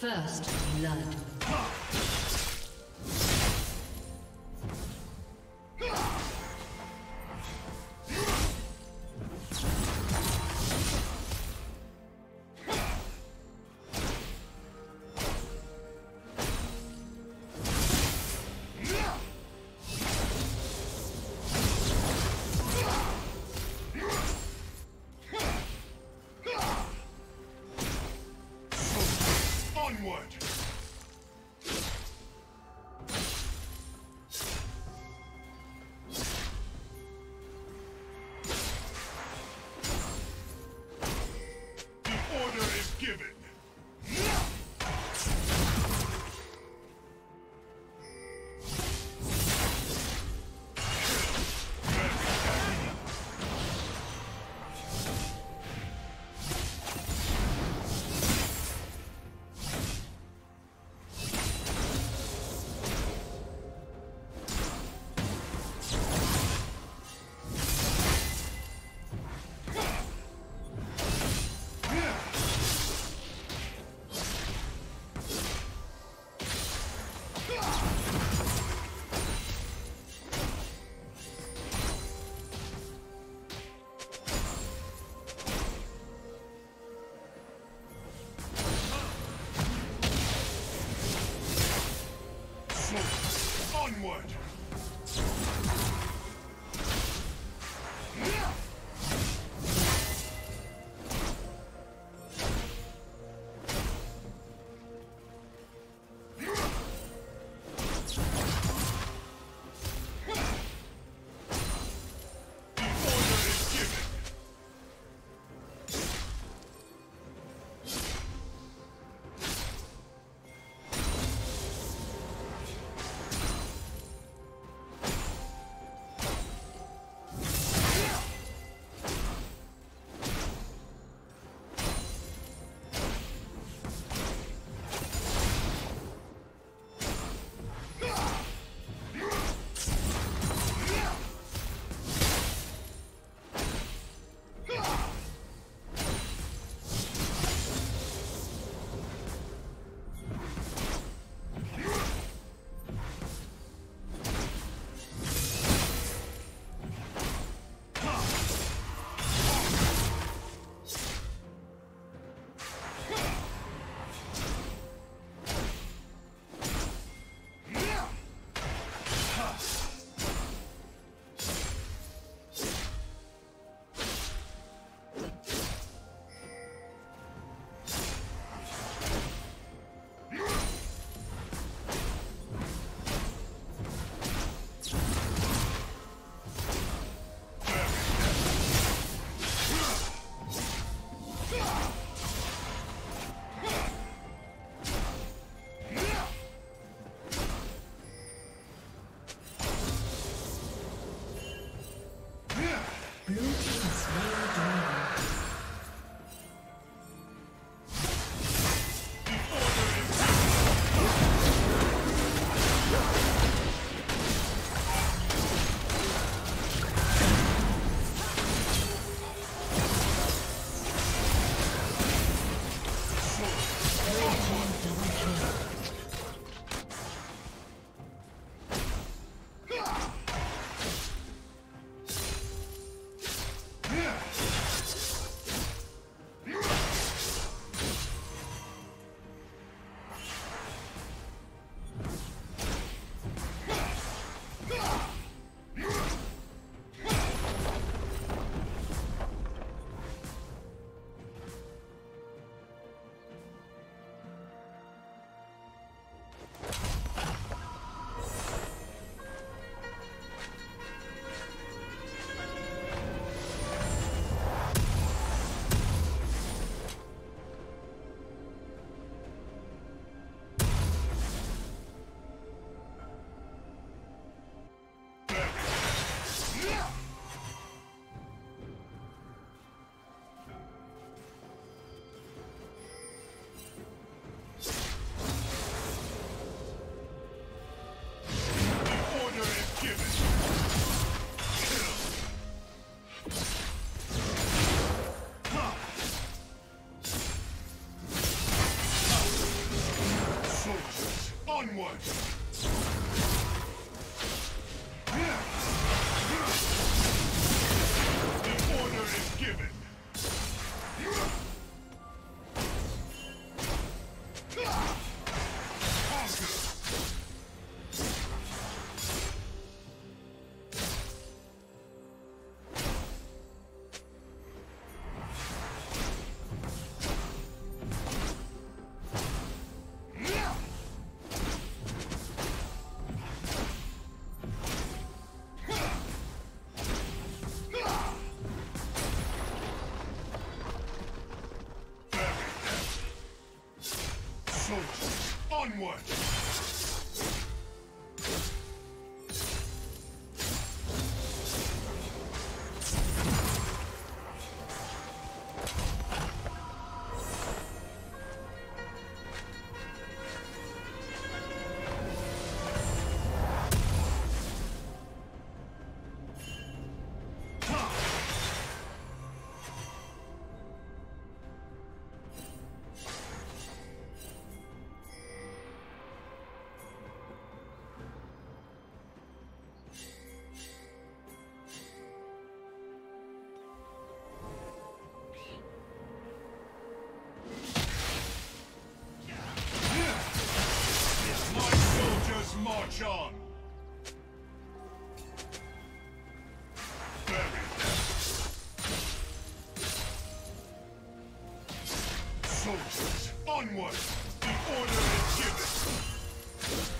First blood. Thank you. Onward! Soldiers, onward! The order is given!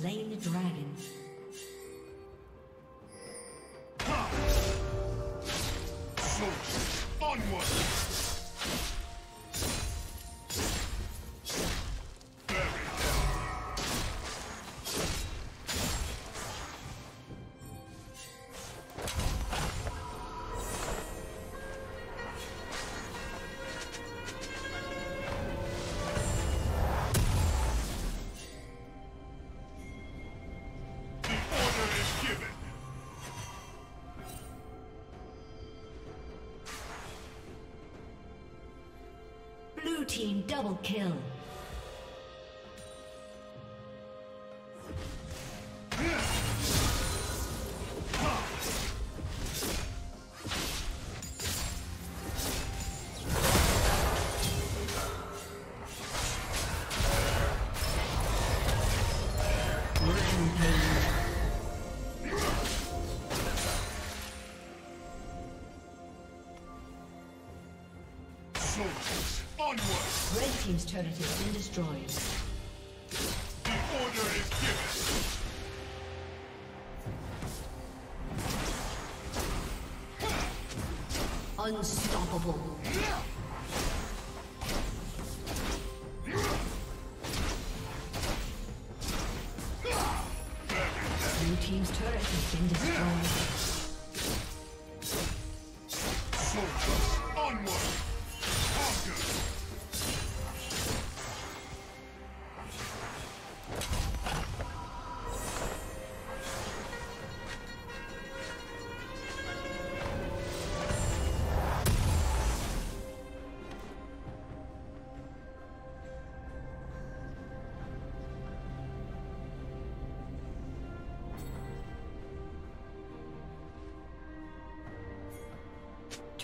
slain the dragon. team double kill. Team's turret has been destroyed. The order is given! Unstoppable. Blue Team's turret has been destroyed.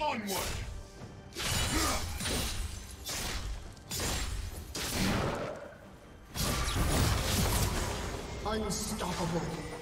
Onward! Unstoppable.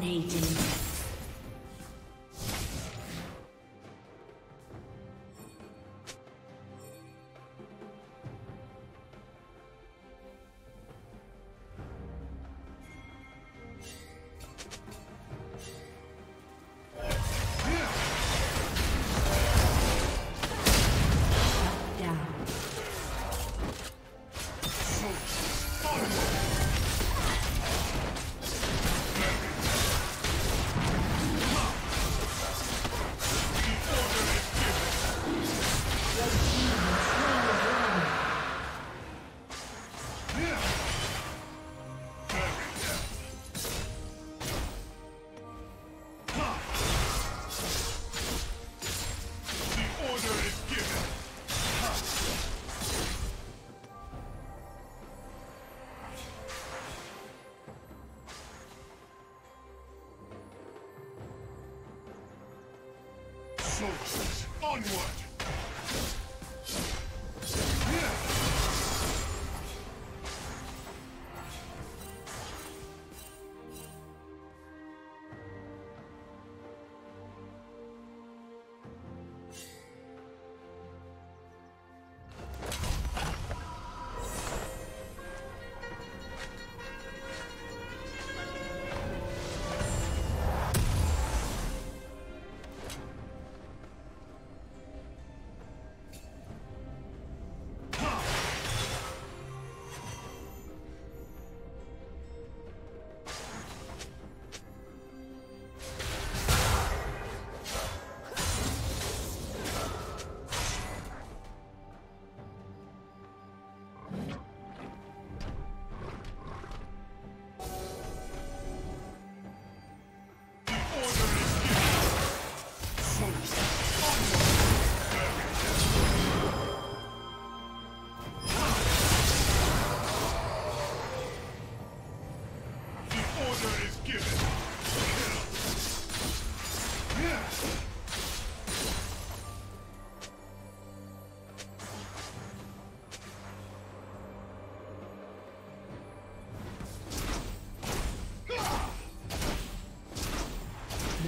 Dominating.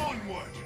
Onward!